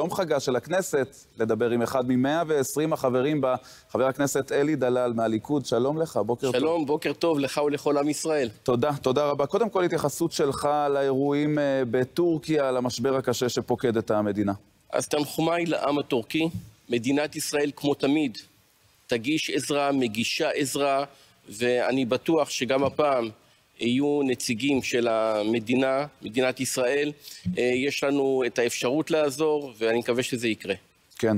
יום חגה של הכנסת, לדבר עם אחד מ-120 החברים בה, חבר הכנסת אלי דלל מהליכוד. שלום לך, בוקר שלום, טוב. שלום, בוקר טוב לך ולכל עם ישראל. תודה, תודה רבה. קודם כל, התייחסות שלך לאירועים אה, בטורקיה, למשבר הקשה שפוקד את המדינה. אז תנחומיי לעם הטורקי. מדינת ישראל, כמו תמיד, תגיש עזרה, מגישה עזרה, ואני בטוח שגם הפעם יהיו נציגים של המדינה, מדינת ישראל. אה, יש לנו את האפשרות לעזור, ואני מקווה שזה יקרה. כן.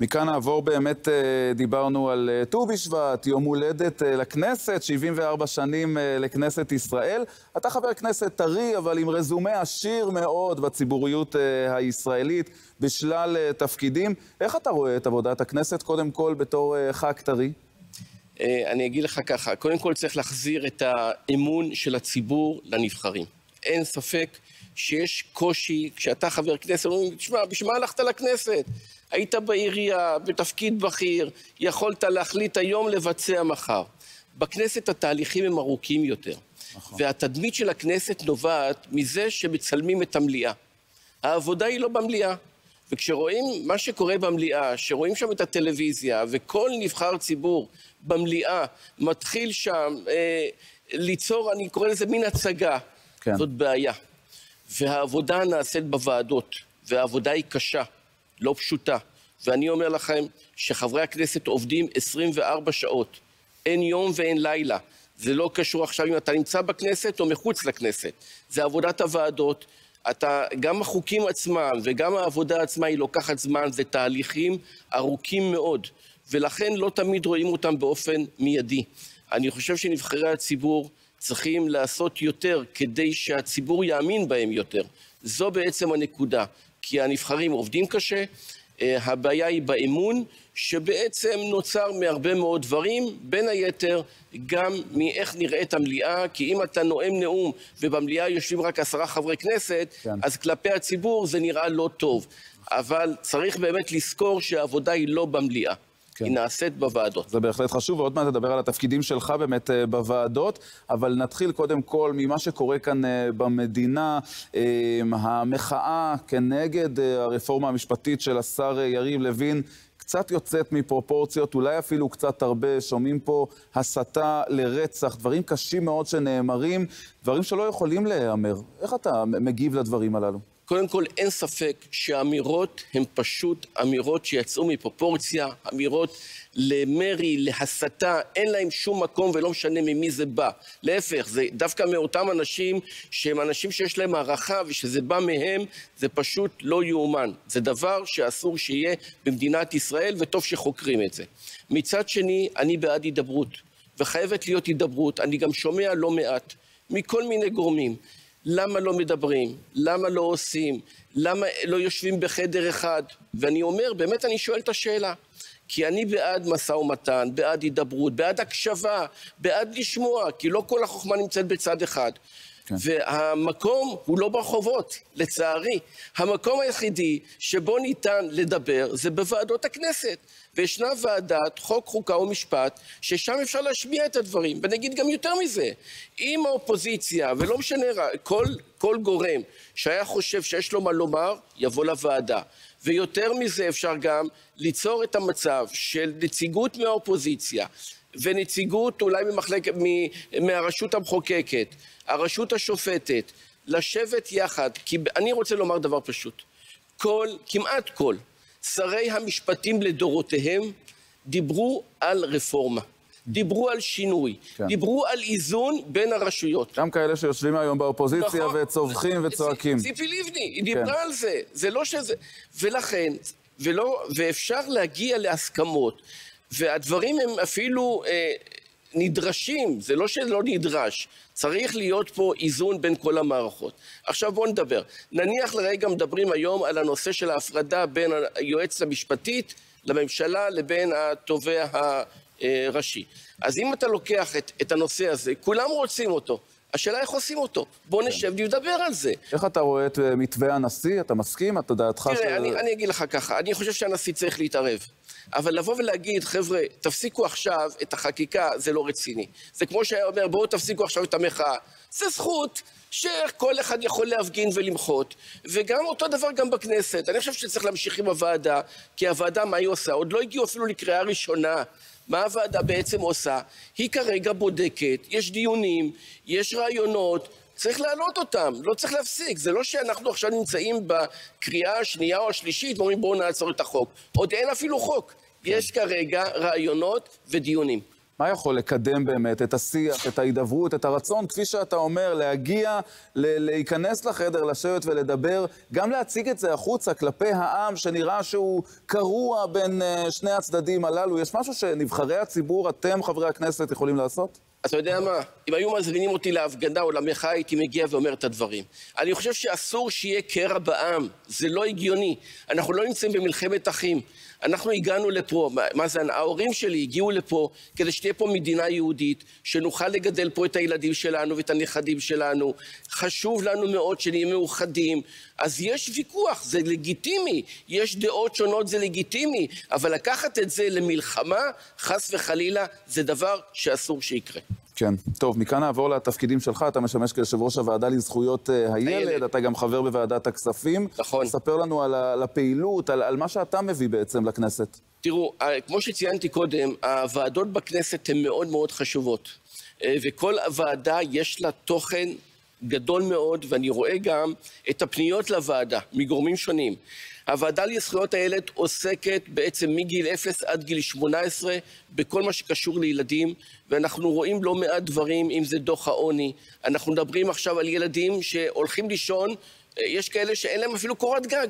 מכאן נעבור באמת, אה, דיברנו על אה, ט"ו בשבט, יום הולדת לכנסת, 74 שנים לכנסת ישראל. אתה חבר כנסת טרי, אבל עם רזומה עשיר מאוד בציבוריות הישראלית, בשלל תפקידים. איך אתה רואה את עבודת הכנסת, קודם כל, בתור ח"כ טרי? אה, אני אגיד לך ככה, קודם כל צריך להחזיר את האמון של הציבור לנבחרים. אין ספק שיש קושי, כשאתה חבר כנסת, אומרים, תשמע, בשביל מה הלכת לכנסת? היית בעירייה, בתפקיד בכיר, יכולת להחליט היום לבצע מחר. בכנסת התהליכים הם ארוכים יותר. נכון. והתדמית של הכנסת נובעת מזה שמצלמים את המליאה. העבודה היא לא במליאה. וכשרואים מה שקורה במליאה, שרואים שם את הטלוויזיה, וכל נבחר ציבור במליאה מתחיל שם אה, ליצור, אני קורא לזה מין הצגה, כן. זאת בעיה. והעבודה נעשית בוועדות, והעבודה היא קשה, לא פשוטה. ואני אומר לכם שחברי הכנסת עובדים 24 שעות, אין יום ואין לילה. זה לא קשור עכשיו אם אתה נמצא בכנסת או מחוץ לכנסת. זה עבודת הוועדות, אתה, גם החוקים עצמם וגם העבודה עצמה היא לוקחת זמן, זה תהליכים ארוכים מאוד, ולכן לא תמיד רואים אותם באופן מיידי. אני חושב שנבחרי הציבור צריכים לעשות יותר כדי שהציבור יאמין בהם יותר. זו בעצם הנקודה, כי הנבחרים עובדים קשה, הבעיה היא באמון, שבעצם נוצר מהרבה מאוד דברים, בין היתר גם מאיך נראית המליאה, כי אם אתה נואם נאום ובמליאה יושבים רק עשרה חברי כנסת, כן. אז כלפי הציבור זה נראה לא טוב. אבל צריך באמת לזכור שהעבודה היא לא במליאה. כן. היא נעשית בוועדות. זה בהחלט חשוב, ועוד מעט נדבר על התפקידים שלך באמת אה, בוועדות, אבל נתחיל קודם כל ממה שקורה כאן אה, במדינה, אה, המחאה כנגד הרפורמה המשפטית של השר יריב לוין. קצת יוצאת מפרופורציות, אולי אפילו קצת הרבה, שומעים פה הסתה לרצח, דברים קשים מאוד שנאמרים, דברים שלא יכולים להיאמר. איך אתה מגיב לדברים הללו? קודם כל, אין ספק שהאמירות הן פשוט אמירות שיצאו מפרופורציה, אמירות למרי, להסתה, אין להם שום מקום ולא משנה ממי זה בא. להפך, זה דווקא מאותם אנשים שהם אנשים שיש להם הערכה ושזה בא מהם, זה פשוט לא יאומן. זה דבר שאסור שיהיה במדינת ישראל וטוב שחוקרים את זה. מצד שני, אני בעד הידברות, וחייבת להיות הידברות. אני גם שומע לא מעט מכל מיני גורמים. למה לא מדברים? למה לא עושים? למה לא יושבים בחדר אחד? ואני אומר, באמת אני שואל את השאלה. כי אני בעד משא ומתן, בעד הידברות, בעד הקשבה, בעד לשמוע, כי לא כל החוכמה נמצאת בצד אחד. כן. והמקום הוא לא ברחובות, לצערי. המקום היחידי שבו ניתן לדבר זה בוועדות הכנסת. וישנה ועדת חוק, חוקה ומשפט, ששם אפשר להשמיע את הדברים. ונגיד גם יותר מזה, אם האופוזיציה, ולא משנה, כל, כל גורם שהיה חושב שיש לו מה לומר, יבוא לוועדה. ויותר מזה אפשר גם ליצור את המצב של נציגות מהאופוזיציה ונציגות אולי ממחלק, מהרשות המחוקקת, הרשות השופטת, לשבת יחד, כי אני רוצה לומר דבר פשוט, כל, כמעט כל, שרי המשפטים לדורותיהם דיברו על רפורמה. דיברו על שינוי, כן. דיברו על איזון בין הרשויות. גם כאלה שיושבים היום באופוזיציה נכון, וצווחים וצועקים. ציפי לבני, היא דיברה כן. על זה, זה לא שזה... ולכן, ולא, ואפשר להגיע להסכמות, והדברים הם אפילו אה, נדרשים, זה לא שזה לא נדרש, צריך להיות פה איזון בין כל המערכות. עכשיו בואו נדבר. נניח לרגע מדברים היום על הנושא של ההפרדה בין היועצת המשפטית לממשלה לבין התובע הראשי. אז אם אתה לוקח את, את הנושא הזה, כולם רוצים אותו. השאלה איך עושים אותו. בוא כן. נשב ונדבר על זה. איך אתה רואה את אה, מתווה הנשיא? אתה מסכים? אתה דעתך ש... תראה, אני, אני אגיד לך ככה, אני חושב שהנשיא צריך להתערב. אבל לבוא ולהגיד, חבר'ה, תפסיקו עכשיו את החקיקה, זה לא רציני. זה כמו שהיה אומר, בואו תפסיקו עכשיו את המחאה. זה זכות, שכל אחד יכול להפגין ולמחות, וגם אותו דבר גם בכנסת. אני חושב שצריך להמשיך עם הוועדה, כי הוועדה, מה היא עושה? עוד לא הגיעו אפילו לקריאה ראשונה. מה הוועדה בעצם עושה? היא כרגע בודקת, יש דיונים, יש רעיונות, צריך להעלות אותם, לא צריך להפסיק. זה לא שאנחנו עכשיו נמצאים בקריאה השנייה או השלישית ואומרים בואו נעצור את החוק. עוד אין אפילו חוק. יש כרגע רעיונות ודיונים. מה יכול לקדם באמת את השיח, את ההידברות, את הרצון, כפי שאתה אומר, להגיע, להיכנס לחדר, לשבת ולדבר, גם להציג את זה החוצה כלפי העם, שנראה שהוא קרוע בין uh, שני הצדדים הללו? יש משהו שנבחרי הציבור, אתם, חברי הכנסת, יכולים לעשות? אתה יודע מה? אם היו מזמינים אותי להפגנה או למחאה, הייתי מגיע ואומר את הדברים. אני חושב שאסור שיהיה קרע בעם, זה לא הגיוני. אנחנו לא נמצאים במלחמת אחים. אנחנו הגענו לפה, מה זה, ההורים שלי הגיעו לפה כדי שתהיה פה מדינה יהודית, שנוכל לגדל פה את הילדים שלנו ואת הנכדים שלנו. חשוב לנו מאוד שנהיה מאוחדים. אז יש ויכוח, זה לגיטימי. יש דעות שונות, זה לגיטימי. אבל לקחת את זה למלחמה, חס וחלילה, זה דבר שאסור שיקרה. כן. טוב, מכאן נעבור לתפקידים שלך. אתה משמש כיושב ראש הוועדה לזכויות uh, הילד, הילד, אתה גם חבר בוועדת הכספים. נכון. ספר לנו על, על הפעילות, על, על מה שאתה מביא בעצם לכנסת. תראו, אה, כמו שציינתי קודם, הוועדות בכנסת הן מאוד מאוד חשובות. אה, וכל הוועדה יש לה תוכן גדול מאוד, ואני רואה גם את הפניות לוועדה מגורמים שונים. הוועדה לזכויות הילד עוסקת בעצם מגיל 0 עד גיל 18 בכל מה שקשור לילדים, ואנחנו רואים לא מעט דברים, אם זה דוח העוני. אנחנו מדברים עכשיו על ילדים שהולכים לישון, יש כאלה שאין להם אפילו קורת גג,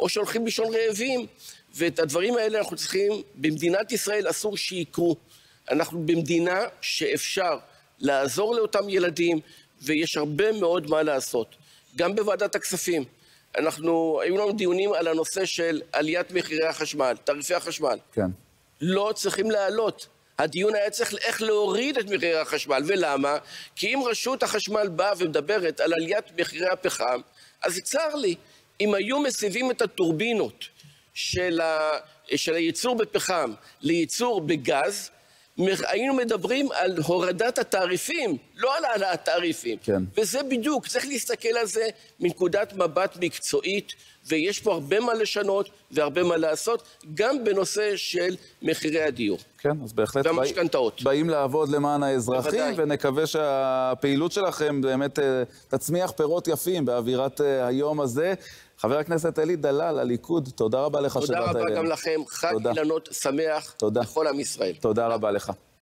או שהולכים לישון רעבים, ואת הדברים האלה אנחנו צריכים, במדינת ישראל אסור שיקרו. אנחנו במדינה שאפשר לעזור לאותם ילדים, ויש הרבה מאוד מה לעשות. גם בוועדת הכספים. אנחנו, היו לנו דיונים על הנושא של עליית מחירי החשמל, תעריפי החשמל. כן. לא צריכים לעלות. הדיון היה צריך איך להוריד את מחירי החשמל. ולמה? כי אם רשות החשמל באה ומדברת על עליית מחירי הפחם, אז צר לי, אם היו מסבים את הטורבינות של, ה... של הייצור בפחם לייצור בגז, היינו מדברים על הורדת התעריפים, לא על העלאת תעריפים. כן. וזה בדיוק, צריך להסתכל על זה מנקודת מבט מקצועית, ויש פה הרבה מה לשנות והרבה מה לעשות, גם בנושא של מחירי הדיור. כן, אז בהחלט והמשכנתאות. באים לעבוד למען האזרחים, ונקווה שהפעילות שלכם באמת אה, תצמיח פירות יפים באווירת אה, היום הזה. חבר הכנסת אלי דלל, הליכוד, תודה רבה לך שבאת אלינו. תודה רבה גם לכם. חג אילנות שמח תודה. לכל עם ישראל. תודה רבה לך.